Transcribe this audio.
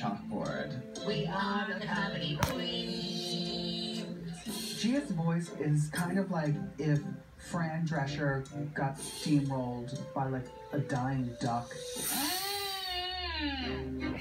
chalkboard. We are the comedy queen. Gia's voice is kind of like if Fran Drescher got steamrolled by like a dying duck. Mm.